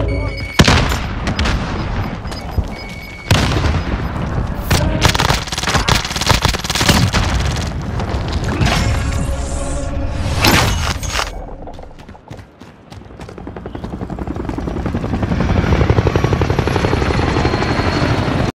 Oh,